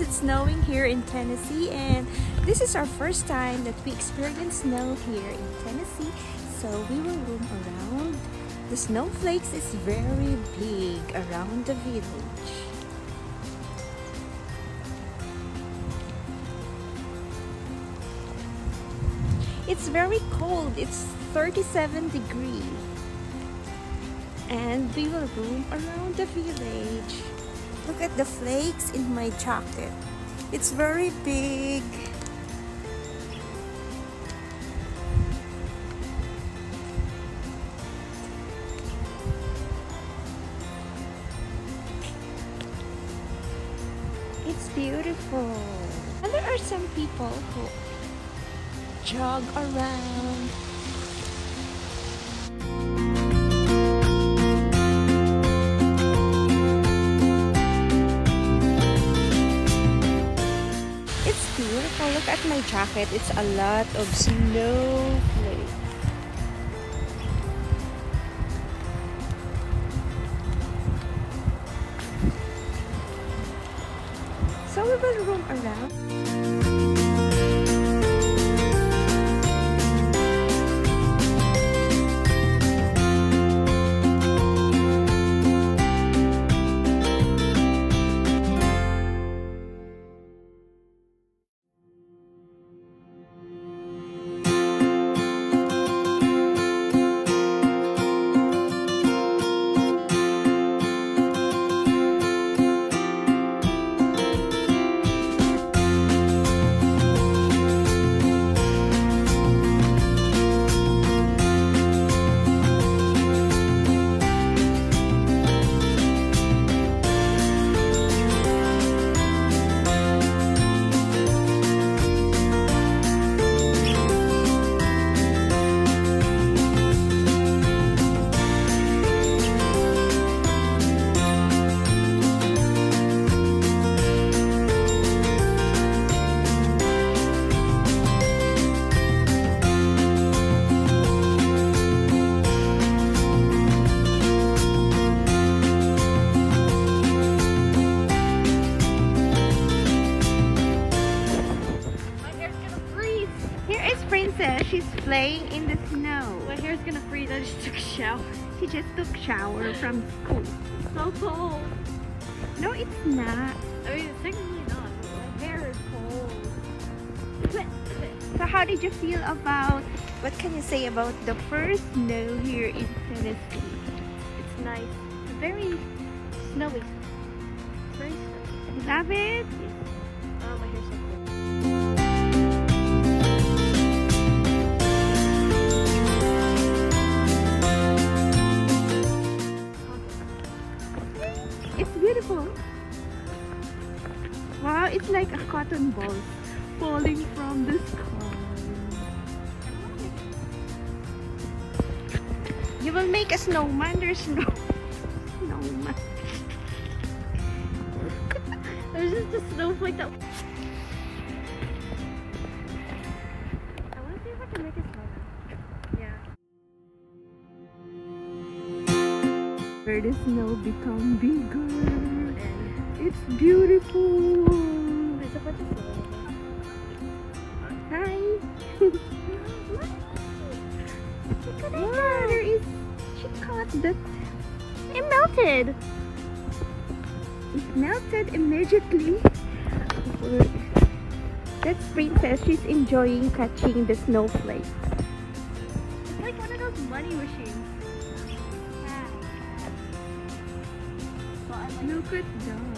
It's snowing here in Tennessee and this is our first time that we experience snow here in Tennessee so we will roam around. The snowflakes is very big around the village. It's very cold, it's 37 degrees and we will roam around the village. Look at the flakes in my jacket. It's very big. It's beautiful. And there are some people who jog around my jacket. It's a lot of snowflakes. So we will roam around. Playing in the snow. My hair's gonna freeze. I just took a shower. She just took shower from school. So cold. No, it's not. I mean, it's technically not. My hair is cold. So how did you feel about, what can you say about the first snow here in Tennessee? It's nice. Very snowy. very snowy. Love it? Cotton ball falling from the sky. You will make a snowman. There's no snowman. There's just a snowflake that. I want to see if I can make a snowman. Yeah. Where the snow become bigger. It's beautiful. There's a snow. Hi. wow, there is. She caught that. It melted. It melted immediately. That's Princess. She's enjoying catching the snowflake. It's like one of those money machines. Look at that.